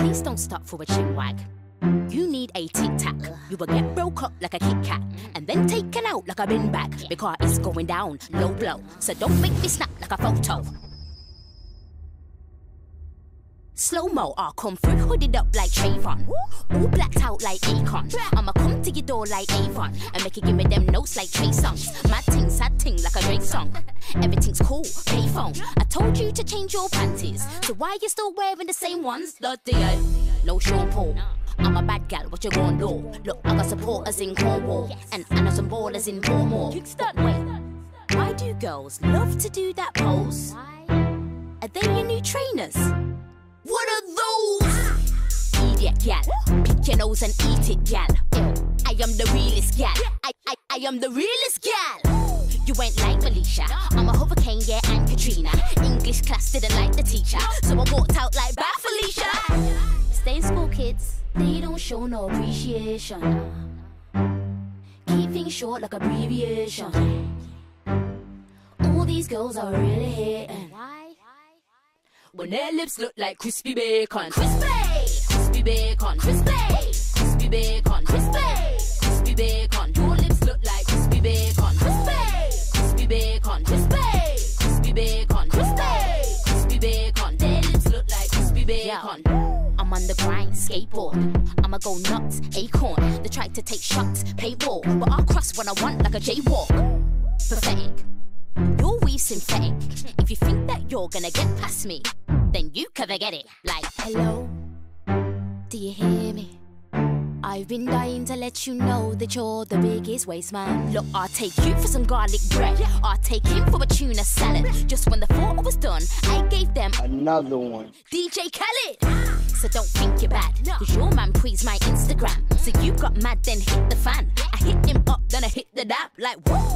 Please don't stop for a chin wag. You need a tic tac. You will get broke up like a Kit Kat and then taken out like a bin bag because it's going down low blow. So don't make me snap like a photo. Slow mo, I'll come through, hooded up like Trayvon. All blacked out like Akon. I'ma come to your door like Avon and make you give me them notes like Trey Songz. Mad ting, sad ting like a Drake song. Everything's cool, payphone. I told you to change your panties, so why you still wearing the same ones? Bloody hell, no Sean Paul. I'm a bad gal, what you gon' do? Look, I got supporters in Cornwall, and I know some ballers in Cornwall. Kickstart, wait. Why do girls love to do that pose? Are they your new trainers? Idiot gal, pick your nose and eat it, gal. I am the realest gal. I, I, I am the realest gal. You ain't like Felicia. I'm a hurricane, yeah, and Katrina. English class didn't like the teacher, so I walked out like bad Felicia. Stay in school, kids. They don't show no appreciation. Keep things short like abbreviation. All these girls are really hating. When their lips look like crispy bacon. Crispy! Crispy bacon. Crispy! Crispy bacon. Crispy! Crispy bacon. Your lips look like crispy bacon. Crispy! Crispy bacon. Crispy! Crispy bacon. Crispy! Crispy bacon. Their lips look like crispy bacon. I'm on the grind, skateboard. I'ma go nuts, acorn. They try to take shots, play ball. But I'll cross when I want like a jaywalk. Pathetic. Your weave synthetic. If you think that you're gonna get past me, then you can forget it. Like, hello, do you hear me? I've been dying to let you know that you're the biggest waste man. Look, I'll take you for some garlic bread. I'll take him for a tuna salad. Just when the thought was done, I gave them another one. DJ Khaled. So don't think you're bad, cause your man praised my Instagram. So you got mad, then hit the fan. I hit him up, then I hit the dap. Like, whoa.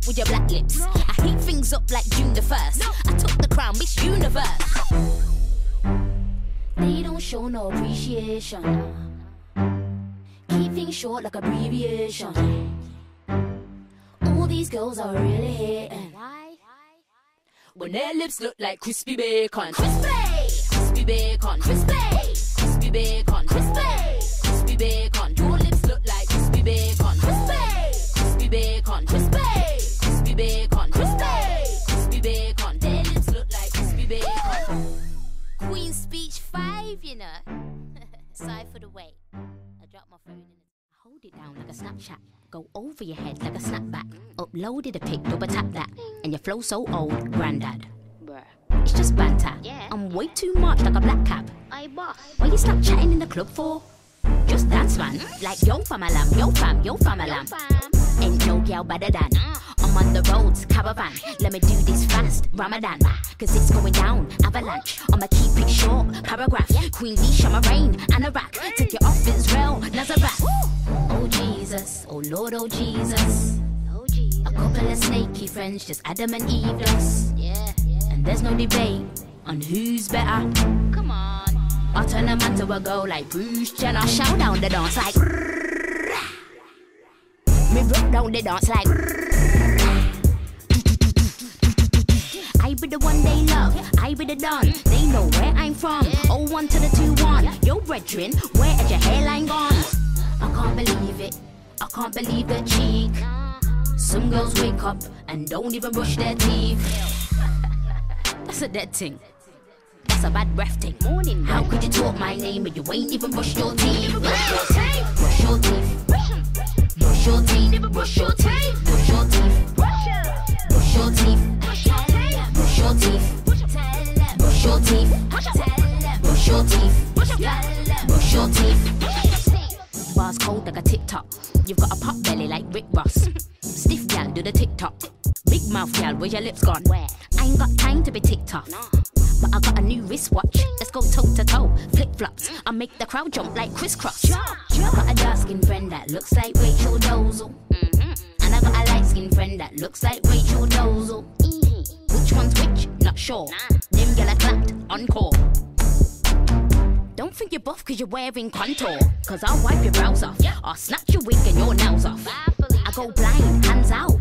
Talk with your black lips. I heat things up like June the 1st. I took the crown, Miss Universe. They don't show no appreciation. Keep things short like abbreviation. All these girls are really hating. Why? When their lips look like crispy bacon. Crispy! Crispy bacon. Crispy! Crispy bacon. Crispy! Crispy bacon. Like a Snapchat. Go over your head like a snapback. Uploaded a pic, double tap that. And your flow so old, granddad. Bruh. It's just banter. Yeah. I'm way too much like a black cap. I boss. Why you stop chatting in the club for? Just dance, man. Like yo fam alam, yo fam, yo fam alam. Ain't no girl better than. I'm on the roads, caravan. Let me do this fast, Ramadan. Cause it's going down, avalanche. I'ma keep it short, paragraph. Queen Leash, I'm a rain, and a rack. Take it off Israel, Nazareth. Oh Jesus, oh Lord, oh Jesus. Oh, Jesus. A couple of snaky friends, just Adam and Eve us. Yeah. And there's no debate on who's better. Come on. I turn a man to a girl like Bruce Jenner. Shout down the dance like. Me broke down the dance like. Be the one they love, I be the don. They know where I'm from. Oh one to the two one. Yo, brethren, where is your hairline gone? I can't believe it. I can't believe the cheek. Some girls wake up and don't even brush their teeth. That's a dead thing. That's a bad breath thing. Morning, How could you talk my name but you ain't even brushed your teeth? Brush your teeth. Brush your teeth. Brush your teeth. Brush your teeth. Brush your teeth. Brush your teeth. Brush your teeth. Brush your teeth. Brush your teeth. Brush your teeth. Bars cold like a TikTok. You've got a pop belly like Rick Ross. Stiff gal, do the TikTok. Big mouth gal, where your lips gone? Where? I ain't got time to be TikTok. But I got a new wristwatch. Let's go toe to toe, flip flops. Mm. I make the crowd jump like crisscross. I got a dark skinned friend that looks like Rachel Dolezal. Mm-hmm. And I got a light skinned friend that looks like Rachel Dolezal. Which one's which? Not sure. Them gyal are clapped, encore. Don't think you're buff cause you're wearing contour. Cause I'll wipe your brows off. I'll snatch your wig and your nails off. I go blind, hands out.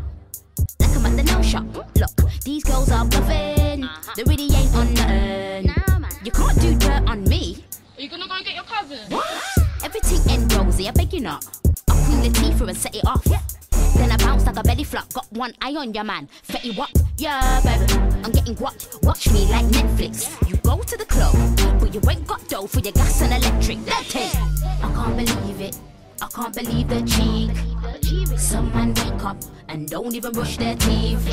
Like I'm at the nail shop. Look, these girls are bluffing. Uh-huh. They really ain't on nothing. Nah, man. You can't do dirt on me. Are you gonna go and get your cousin? What? Everything end rosy, I beg you not. I queen Latifah and set it off. Then I bounce like a belly flop. Got one eye on your man. Fetty Wap? Yeah, baby. I'm getting guac. Watch me like Netflix. You go to the club, but you ain't got dough for your gas and electric. It. I can't believe it. I can't believe the cheek. Some man wake up and don't even brush their teeth.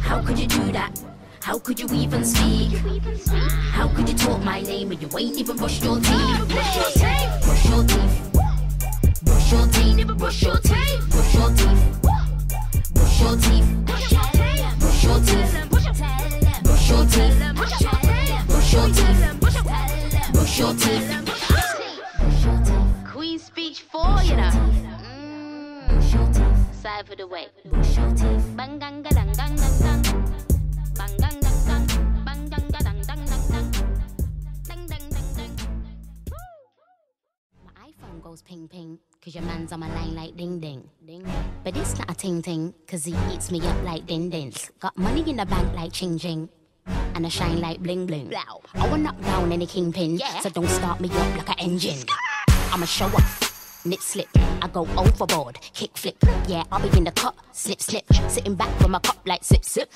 How could you do that? How could you even speak? How could you talk my name when you ain't even brushed your teeth? Brush your teeth. Brush your teeth. Brush your teeth. Brush your teeth. Speech four, you know. Mm. Side for the way. Bang gang ga dang dang dang dang. Bang gang dang dang. Bang gang ga dang dang dang dang. Dang dang dang. My iPhone goes ping ping, cause your man's on my line like ding ding. Ding. But it's not a ting ting, cause he eats me up like din dins. Got money in the bank like ching ching. And I shine like bling bling. Blow. I will knock down any kingpin, Yeah. so don't start me up like an engine. I'ma show off, nip slip. I go overboard, kick flip. Yeah, I'll be in the cup, slip slip. Sitting back from my cup like sip sip.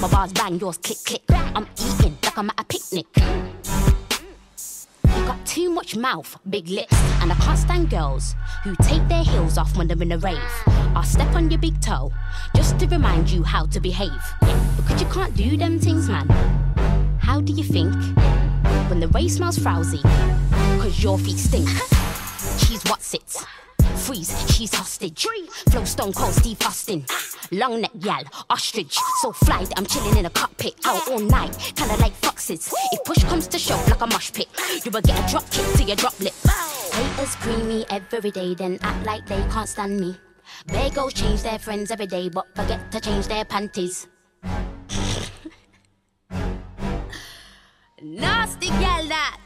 My bars bang, yours click click. I'm eating like I'm at a picnic. You got too much mouth, big lips, and I can't stand girls who take their heels off when they're in a rave. I'll step on your big toe just to remind you how to behave. Because you can't do them things, man. How do you think when the race smells frowsy? Cause your feet stink. She's what's it? Freeze, she's hostage. Flow stone cold Steve Austin. Long neck gal, ostrich. So fly that I'm chilling in a cockpit out all night. Kinda like foxes. If push comes to shove like a mosh pit, you will get a drop kick to your drop lip. Haters creamy every day, then act like they can't stand me. Bagels change their friends every day, but forget to change their panties. Nasty gal that.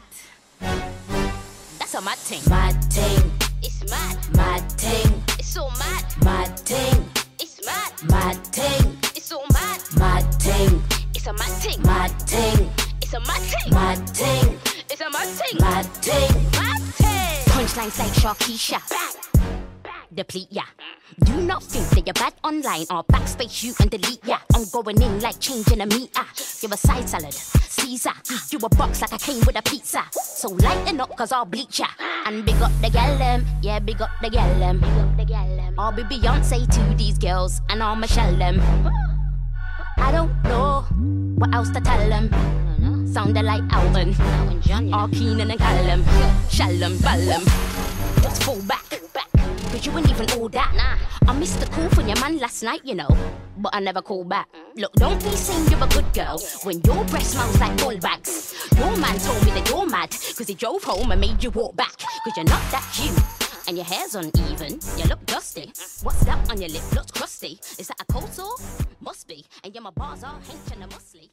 That's a mad thing. Mad thing. It's mad. Mad thing. It's so mad. Mad thing. It's mad. Mad thing. It's so mad. Mad thing. It's a mad thing. Mad thing. It's a mad thing. Mad thing. It's a mad thing. Mad thing. Mad thing. Punchlines like Sharkeisha. Deplete ya. Do not think that you're bad online or backspace you and delete ya. I'm going in like changing a meter. Ah. You're a side salad, Caesar. You a box like I came with a pizza. So lighten up cause I'll bleach ya. And big up the gal them, yeah, big up the gal um, them. The gal them. I'll be Beyonce to these girls and I'll Michelle them. I don't know what else to tell them. Sounded like Alvin. John, Keenan and Callum, Shalom, Ballum. Just fall back, cause you ain't even all that. Nah. I missed the call from your man last night, you know, but I never called back. Look, don't be saying you're a good girl when your breath smells like ball bags. Your man told me that you're mad, cause he drove home and made you walk back, cause you're not that cute. And your hair's uneven, you look dusty. What's that on your lip? Looks crusty. Is that a cold sore? Must be. And yeah, my bars are hench and a muscly.